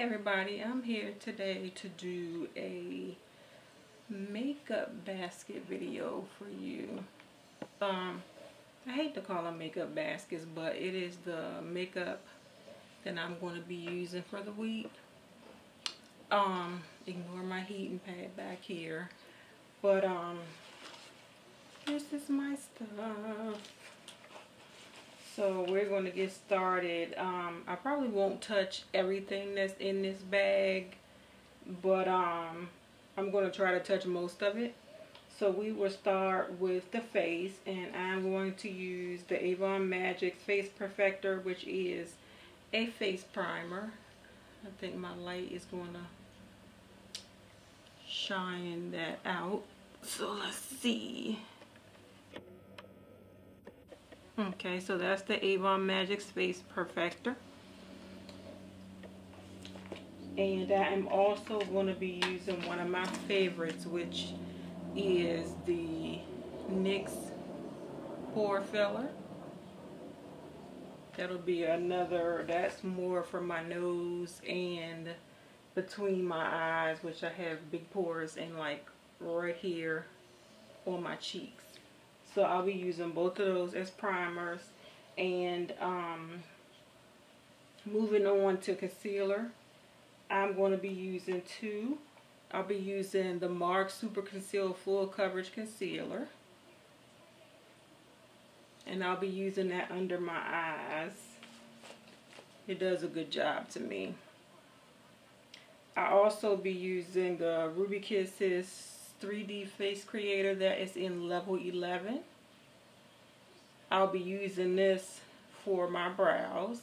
everybody, I'm here today to do a makeup basket video for you. Um, I hate to call them makeup baskets, but it is the makeup that I'm going to be using for the week. Um, ignore my heating pad back here. But, um, this is my stuff. So we're going to get started. Um, I probably won't touch everything that's in this bag, but um, I'm going to try to touch most of it. So we will start with the face, and I'm going to use the Avon Magic Face Perfector, which is a face primer. I think my light is going to shine that out. So let's see. Okay, so that's the Avon Magic Face Perfector. And I am also going to be using one of my favorites, which is the NYX Pore Filler. That'll be another, that's more for my nose and between my eyes, which I have big pores and like right here on my cheeks. So I'll be using both of those as primers. And um, moving on to concealer, I'm going to be using two. I'll be using the Mark Super Conceal Full Coverage Concealer. And I'll be using that under my eyes. It does a good job to me. I'll also be using the Ruby Kisses 3D Face Creator that is in level 11. I'll be using this for my brows.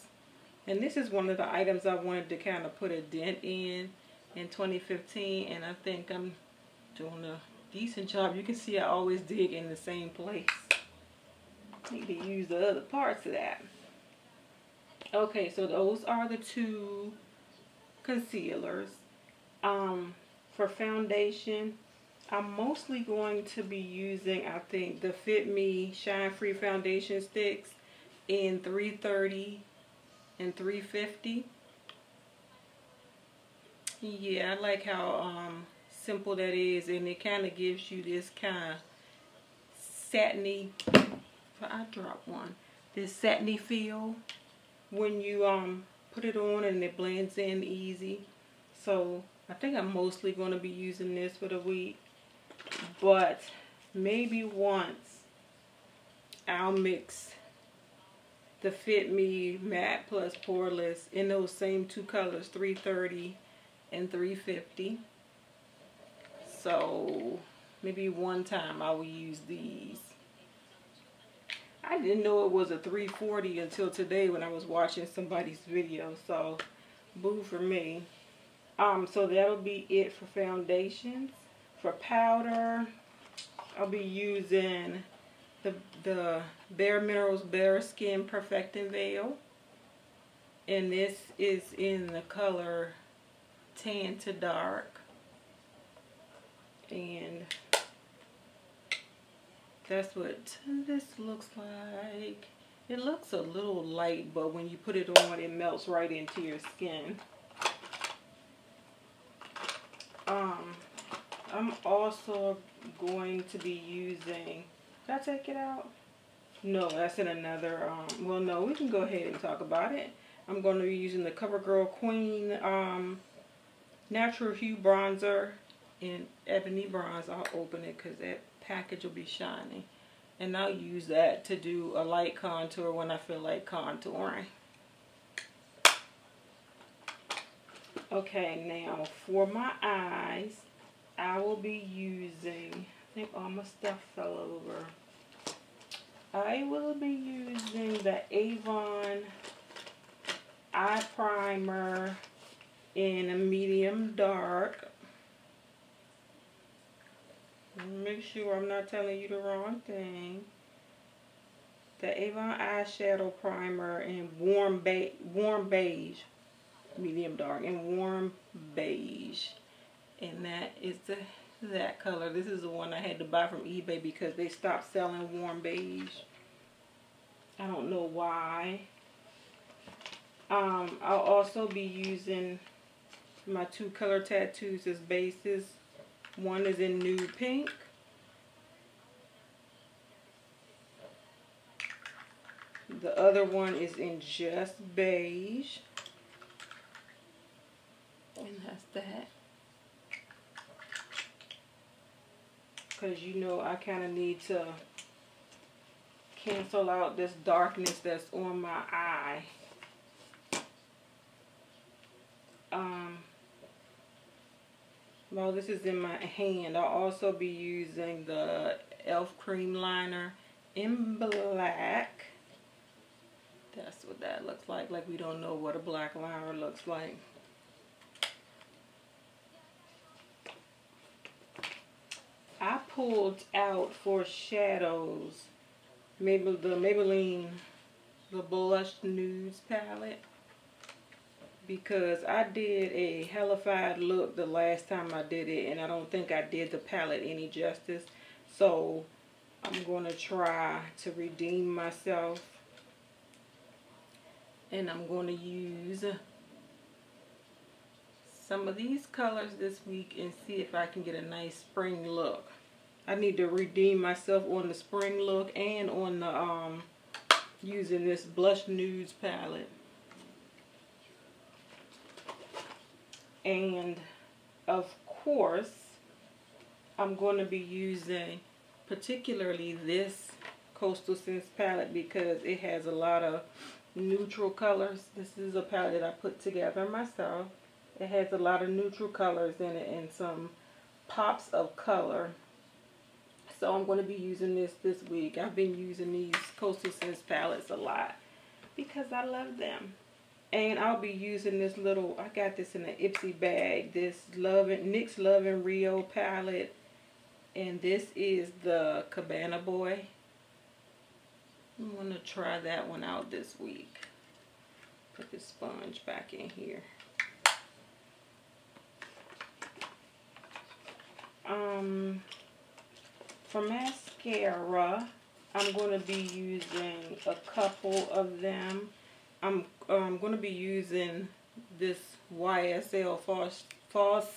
And this is one of the items I wanted to kind of put a dent in in 2015. And I think I'm doing a decent job. You can see I always dig in the same place. Need to use the other parts of that. Okay, so those are the two concealers. Um, for foundation, I'm mostly going to be using, I think, the Fit Me Shine Free Foundation Sticks in 330 and 350. Yeah, I like how um, simple that is, and it kind of gives you this kind of satiny, I dropped one, this satiny feel when you um put it on and it blends in easy. So I think I'm mostly going to be using this for the week but maybe once I'll mix the Fit Me Matte Plus Poreless in those same two colors, 330 and 350. So maybe one time I will use these. I didn't know it was a 340 until today when I was watching somebody's video. So boo for me. Um, so that'll be it for foundations. For powder, I'll be using the, the Bare Minerals Bare Skin Perfecting Veil. And this is in the color tan to dark. And that's what this looks like. It looks a little light, but when you put it on, it melts right into your skin. Um, I'm also going to be using, did I take it out? No, that's in another, um, well no, we can go ahead and talk about it. I'm going to be using the CoverGirl Queen um, Natural Hue Bronzer in Ebony Bronze. I'll open it because that package will be shiny. And I'll use that to do a light contour when I feel like contouring. Okay, now for my eyes, I will be using, I think all my stuff fell over. I will be using the Avon Eye Primer in a medium dark. Make sure I'm not telling you the wrong thing. The Avon Eyeshadow Primer in warm, ba warm beige, medium dark, and warm beige and that is the that color. This is the one I had to buy from eBay because they stopped selling warm beige. I don't know why. Um, I'll also be using my two color tattoos as bases. One is in nude pink. The other one is in just beige. And that's that. Because you know I kind of need to cancel out this darkness that's on my eye. Um, well, this is in my hand. I'll also be using the e.l.f. cream liner in black. That's what that looks like. Like we don't know what a black liner looks like. I pulled out for shadows Maybe the Maybelline the blush nudes palette. Because I did a hellified look the last time I did it and I don't think I did the palette any justice. So I'm going to try to redeem myself. And I'm going to use some of these colors this week and see if I can get a nice spring look. I need to redeem myself on the spring look and on the um using this blush nudes palette. And of course, I'm going to be using particularly this Coastal Scents palette because it has a lot of neutral colors. This is a palette that I put together myself. It has a lot of neutral colors in it and some pops of color so I'm going to be using this this week. I've been using these Coastal Scents palettes a lot because I love them. And I'll be using this little, I got this in an Ipsy bag, this Love and, NYX Love and Rio palette. And this is the Cabana Boy. I'm going to try that one out this week. Put the sponge back in here. Um, for mascara, I'm going to be using a couple of them. I'm, uh, I'm going to be using this YSL False, False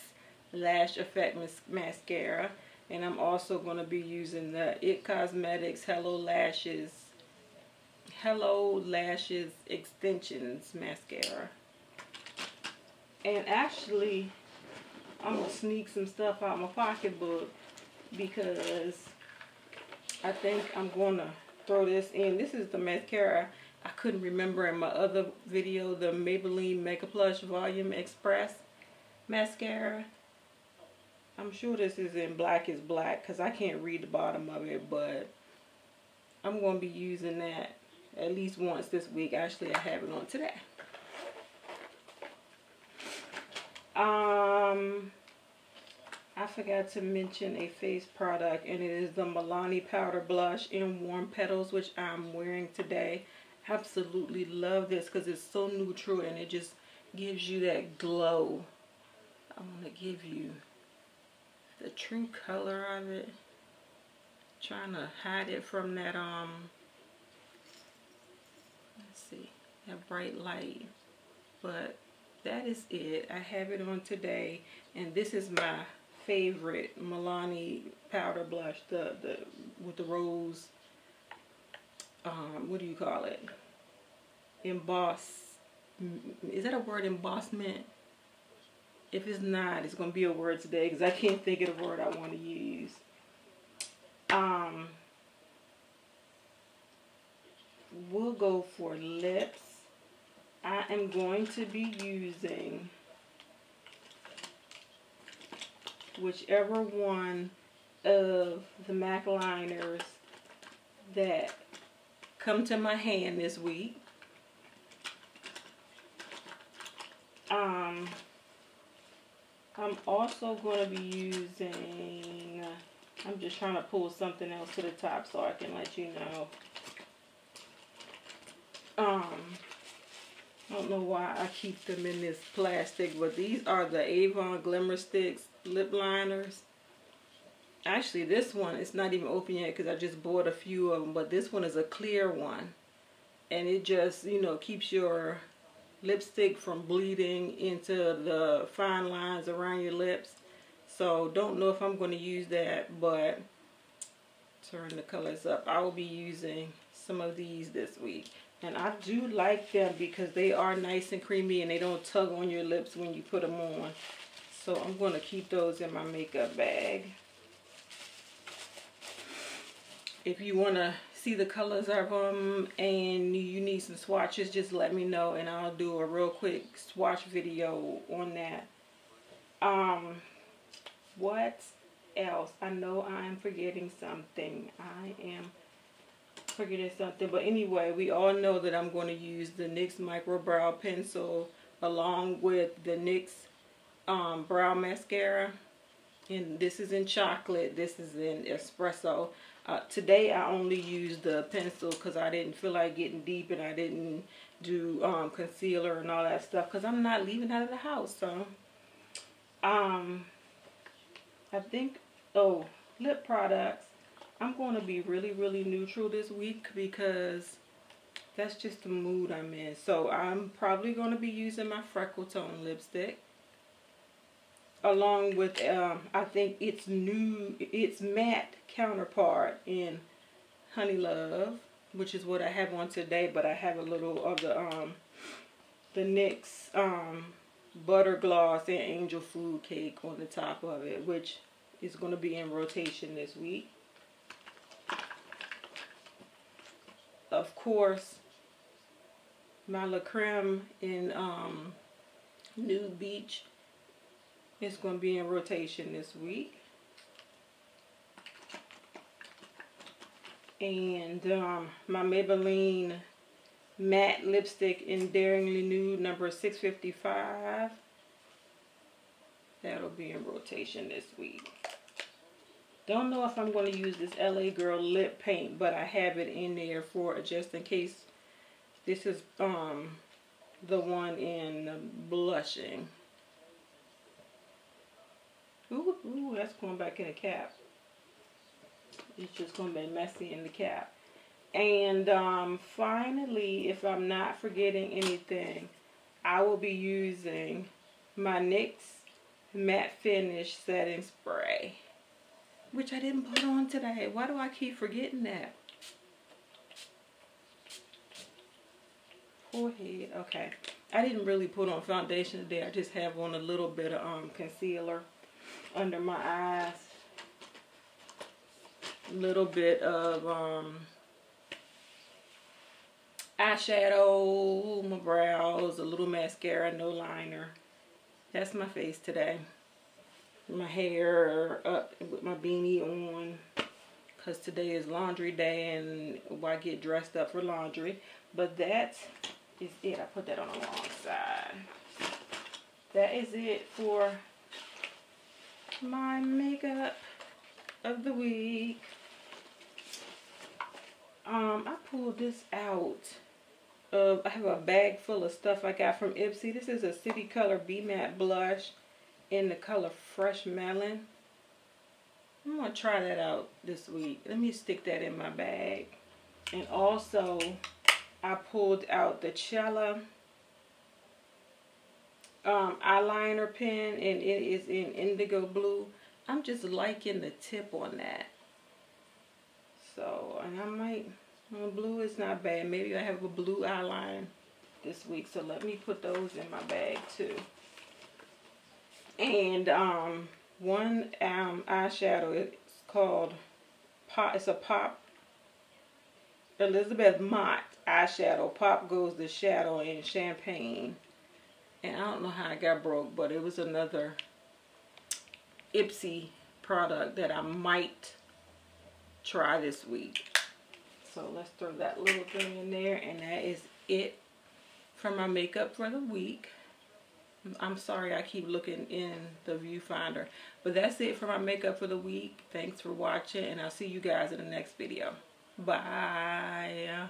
Lash Effect mas Mascara. And I'm also going to be using the IT Cosmetics Hello Lashes Hello Lashes Extensions Mascara. And actually, I'm going to sneak some stuff out of my pocketbook because I think I'm going to throw this in. This is the mascara I couldn't remember in my other video, the Maybelline Mega Plush Volume Express mascara. I'm sure this is in black is black because I can't read the bottom of it, but I'm going to be using that at least once this week. Actually, I have it on today. Um, I forgot to mention a face product and it is the Milani Powder Blush in Warm Petals which I'm wearing today. Absolutely love this because it's so neutral and it just gives you that glow. I want to give you the true color of it. Trying to hide it from that, um, let's see, that bright light. But that is it. I have it on today and this is my favorite Milani powder blush, the the with the rose. Um, what do you call it? Emboss. Is that a word? Embossment. If it's not, it's gonna be a word today because I can't think of the word I want to use. Um, we'll go for lips. I am going to be using whichever one of the MAC liners that come to my hand this week. Um, I'm also going to be using, I'm just trying to pull something else to the top so I can let you know. Um, I don't know why I keep them in this plastic, but these are the Avon Glimmer Sticks lip liners. Actually, this one is not even open yet because I just bought a few of them. But this one is a clear one. And it just, you know, keeps your lipstick from bleeding into the fine lines around your lips. So don't know if I'm going to use that, but turn the colors up. I will be using some of these this week. And I do like them because they are nice and creamy and they don't tug on your lips when you put them on. So I'm going to keep those in my makeup bag. If you want to see the colors of them and you need some swatches, just let me know and I'll do a real quick swatch video on that. Um, what else? I know I'm forgetting something. I am forgetting something. But anyway, we all know that I'm going to use the NYX Micro Brow Pencil along with the NYX um, Brow Mascara. And this is in chocolate. This is in espresso. Uh, today I only used the pencil because I didn't feel like getting deep and I didn't do um, concealer and all that stuff because I'm not leaving out of the house. So, um, I think, oh, lip products. I'm going to be really, really neutral this week because that's just the mood I'm in. So I'm probably going to be using my Freckle Tone lipstick along with um, I think it's new it's matte counterpart in Honey Love which is what I have on today but I have a little of the um the NYX um butter gloss and angel food cake on the top of it which is going to be in rotation this week of course my La Creme in um Nude Beach it's going to be in rotation this week. And um, my Maybelline matte lipstick in Daringly Nude number 655. That'll be in rotation this week. Don't know if I'm going to use this LA Girl lip paint, but I have it in there for just in case. This is um the one in blushing. Ooh, ooh, that's going back in the cap. It's just going to be messy in the cap. And um, finally, if I'm not forgetting anything, I will be using my NYX Matte Finish Setting Spray. Which I didn't put on today. Why do I keep forgetting that? Forehead. Okay. I didn't really put on foundation today. I just have on a little bit of um, concealer under my eyes. A little bit of um, eyeshadow, my brows, a little mascara, no liner. That's my face today. My hair up with my beanie on because today is laundry day and I get dressed up for laundry. But that is it. I put that on the wrong side. That is it for my makeup of the week. Um, I pulled this out. Of, I have a bag full of stuff I got from Ipsy. This is a City Color Be Matte Blush in the color Fresh Melon. I'm going to try that out this week. Let me stick that in my bag. And also, I pulled out the Cella um, eyeliner pen and it is in indigo blue. I'm just liking the tip on that. So, and I might, well, blue is not bad. Maybe I have a blue eyeliner this week. So let me put those in my bag too. And um, one um, eyeshadow, it's called, Pop, it's a Pop Elizabeth Mott eyeshadow. Pop goes the shadow in champagne. And I don't know how I got broke, but it was another Ipsy product that I might try this week. So let's throw that little thing in there. And that is it for my makeup for the week. I'm sorry I keep looking in the viewfinder. But that's it for my makeup for the week. Thanks for watching. And I'll see you guys in the next video. Bye.